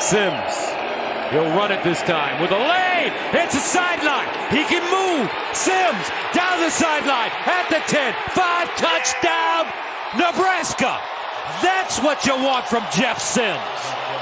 Sims. He'll run it this time with a lane. It's a sideline. He can move. Sims down the sideline at the 10. Five touchdown, Nebraska. That's what you want from Jeff Sims.